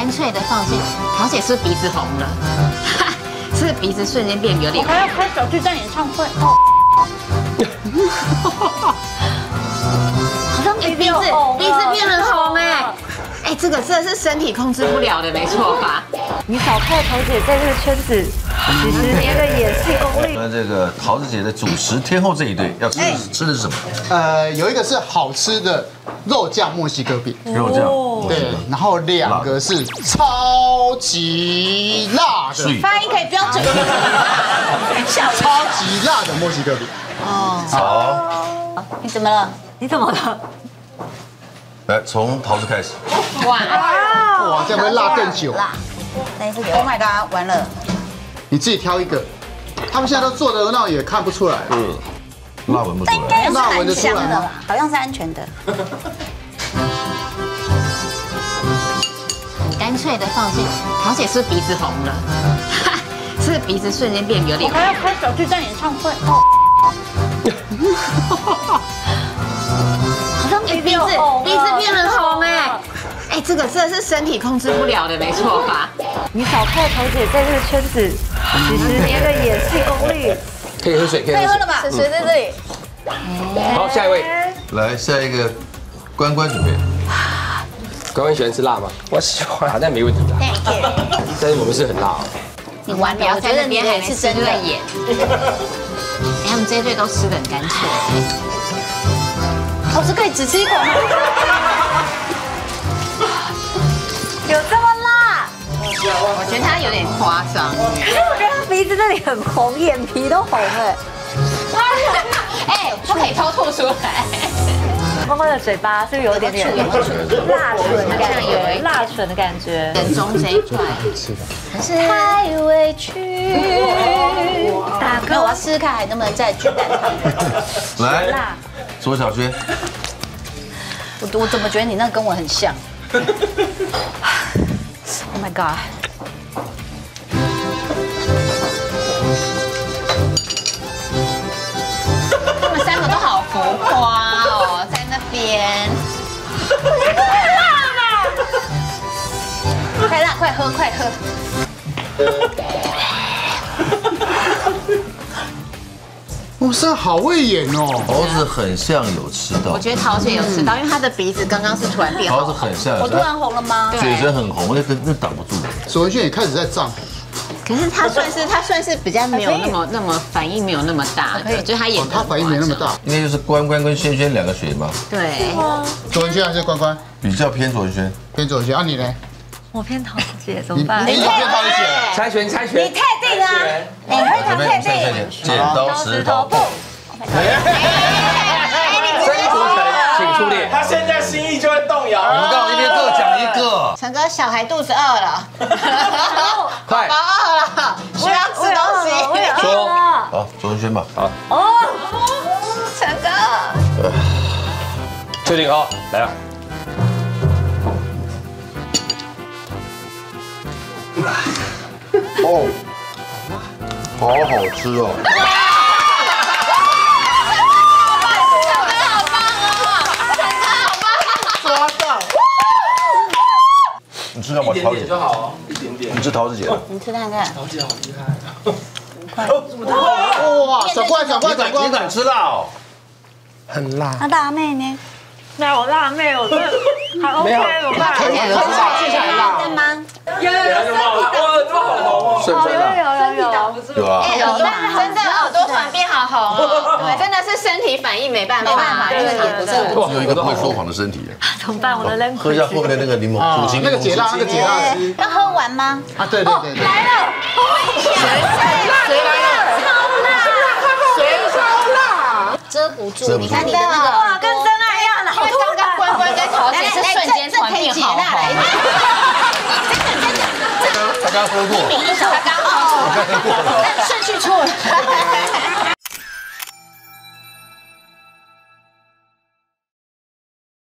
干脆的放弃。桃姐是鼻子红了？哈，是鼻子瞬间变有点还要开小巨蛋演唱会，好像哎，鼻子鼻子变很红哎，哎，这个真的是身体控制不了的，没错吧？你少看桃姐在这个圈子几十年的演戏功力。那这个桃子姐的主食天后这一对要吃的是吃的是什么？呃，有一个是好吃的肉酱墨西哥饼，肉酱，对，然后两个是超级辣的，水发音可以标准。超级辣的墨西哥饼。哦好，你怎么了？你怎么了？来从桃子开始，哇，哇，这样会辣更久。那一次有。Oh my god！完了，你自己挑一个，他们现在都做的那种也看不出来。嗯，那闻不出来，那闻得出来吗？啦，好像是安全的。干脆的放弃。桃姐是不是鼻子红了？哈，是不是鼻子瞬间变有点还要开小巨蛋演唱会，好像哎，鼻子鼻子变很红哎，哎，这个真的是身体控制不了的，没错吧？你少看桃姐在这个圈子几十年的演戏功力。可以喝水，可以喝水。吧？水在这里。好，下一位，来下一个关关准备，关关喜欢吃辣吗？我喜欢，好，那没问题的。但是我们是很辣哦。你完了，我觉得你还是真的演。哎，他们这一队都吃的很干脆。哦，是可以只吃一口吗？觉得他有点夸张。可是我觉得他鼻子那里很红，眼皮都红了。哎，不可以偷吐出来。关关的嘴巴是不是有一点点辣唇的感觉？辣唇的感觉。人中这一块，还是太委屈。大哥，我要试试看还能不能再巨蛋汤。来辣，左小轩，我我怎么觉得你那个跟我很像？Oh my god！快喝，快喝，快喝！哇塞，好会演哦！桃子很像有吃到我，觉得桃子有吃到，因为她的鼻子刚刚是突然变桃子红。很像，我突然红了吗？嘴唇很红，那个那挡不住。左文轩也开始在胀，可是她算是她算是比较没有那么那么反应没有那么大的，就是她演的他反应没那么大。应该就是关关跟轩轩两个选吧，对，左文轩还是关关？比较偏左轩。偏左文轩啊，你呢？我偏桃子姐怎你么办？你也偏桃子姐？猜拳，猜拳。你确定啊？你会准备他确定？剪刀石头布。曾国成，请出列。他现在心意就会动摇。我们刚好一边各讲一个。陈哥小孩肚子饿了，快饱饿了，需要吃东西。说，好，左文轩吧。好，哦陈哥，确定啊，来了。哦，好好吃哦。抓到！你吃到吗？桃姐就好哦，一点点。你吃桃子姐的。你吃看看。桃姐好厉害。哇，转过来，转过来，转过来！你敢吃辣哦？很辣。那大妹呢？那我辣妹，我真的还 OK，我爸桃姐都吃辣，接下？有有有，哇，这么红哦。顺顺辣。有有有。有啊。哎，耳朵真的耳朵突然变好红，真的是身体反应没办法，没办法，这个也不是。只有一个不会说谎的身体。怎么办？我的人喝一下后面的那个柠檬苦情那个解辣，那个解辣汁要喝完吗？啊！对对对。来了，谁来了？遮不住。遮不住你看你的那个，哇，跟真爱一样的，好因为刚刚关关跟桃姐是瞬间突然变好红。他刚喝过。他刚好，顺序错了。